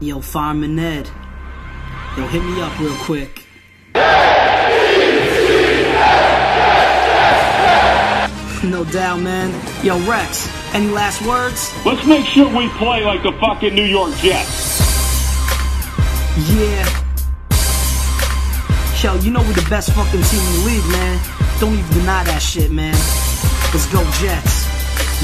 Yo, Fireman Ed. Yo, hit me up real quick. No doubt, man. Yo, Rex, any last words? Let's make sure we play like the fucking New York Jets. Yeah. Yo, you know we're the best fucking team in the league, man. Don't even deny that shit, man. Let's go, Jets.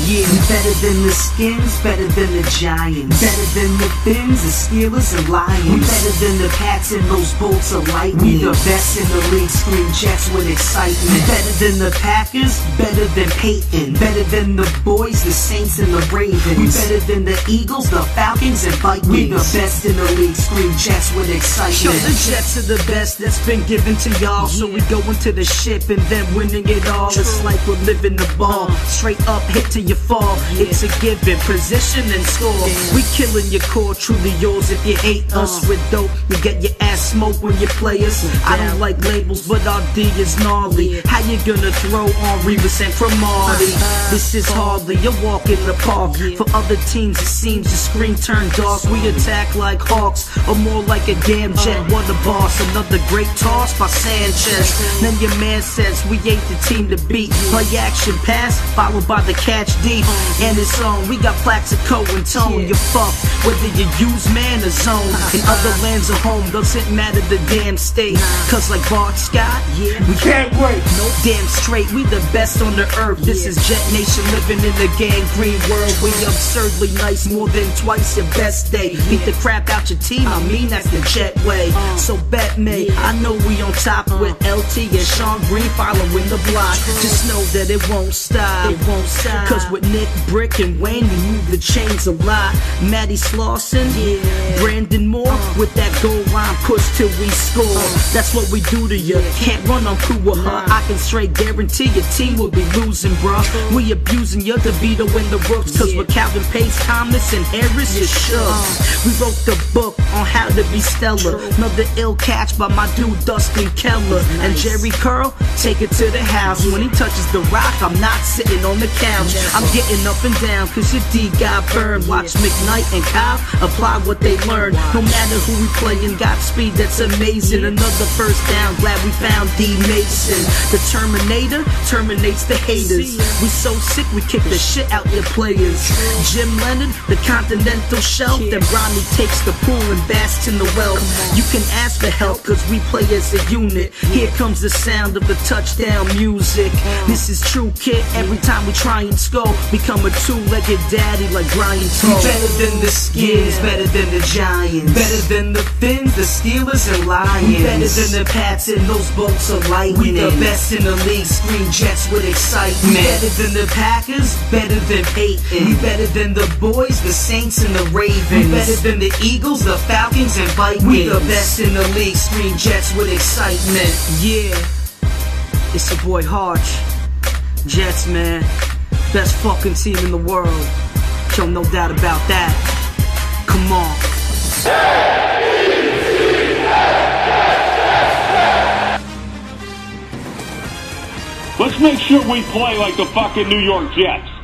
Yeah, better than the skins, better than the giants. Better than the fins, the Steelers and Lions. We better than the Pats and those bolts of lightning. We the best in the league, scream Jets with excitement. Better than the Packers, better than Peyton. Better than the boys, the Saints and the Ravens. We better than the Eagles, the Falcons and Vikings. We the best in the league, scream Jets with excitement. Yo, the Jets are the best that's been given to y'all. So we go into the ship and then winning it all. It's like we're living the ball. Uh-huh. Straight up, hit to your fall. It's a given position and score. We killing your core, truly yours. If you hate us with dope, you get your ass smoked when you play us. I don't like labels, but our D is gnarly. How you gonna throw on Revis and Cromartie? This is hardly a walk in the park. For other teams, it seems the screen turned dark. We attack like hawks, or more like a damn jet. What a boss! Another great toss by Sanchez. Then your man says we ain't the team to beat. Play action pass, followed by the catch deep. And it's on. We got Plaxico and Tone. You fuck whether you use man or zone. Uh-huh. In other lands or home, doesn't matter the damn state. Cause like Bart Scott, yeah, we Can't wait. no damn straight. We the best on the earth. This is Jet Nation living in the gang green world. We absurdly nice, more than twice your best day. Beat the crap out your team. I mean that's the Jet way. Uh. So bet me, I know we on top uh. with LT and Shonn Greene following the block. Just know that it won't stop. It won't stop. Cause with Nick Brick and Wayne, we move the chains a lot. Maddie Slauson, yeah. Brandon Moore uh. with that goal line push till we score. Uh. That's what we do to you. Can't run on crew with her. I can straight guarantee your team will be losing, bruh. Uh. We abusing you, DeVito and the Rooks. Cause with Calvin Pace, Thomas, and Harris, you shook. We wrote the book on how to be stellar. Another ill catch by my dude Dustin Keller. And Jerry Curl, take it to the house. When he touches the rock, I'm not sitting on the couch. I'm getting up and down, cause your D got burned. Watch McKnight and Kyle apply what they learned. No matter who we playing, got speed that's amazing. Another first down, glad we found D Mason. The Terminator terminates the haters. We so sick, we kick the shit out your players. Jim Leonhard, the continental shelf. Then Ronnie takes the pool and basks in the well. You can ask for help, cause we play as a unit. Here comes the sound of the touchdown music. This is true, kid. Every time we try and score, become a two-legged daddy like Brian We better than the skins, better than the giants. Better than the fins, the Steelers and Lions. We better than the Pats and those bolts of lightning. We the best in the league, scream Jets with excitement. Better than the Packers, better than Peyton. We better than the boys, the Saints and the Ravens. We better than the Eagles, the Falcons and Vikings. We the best in the league, scream Jets with excitement. Yeah, it's your boy Harch. Jets, man. Best fucking team in the world. Show no doubt about that. Come on. Let's make sure we play like the fucking New York Jets.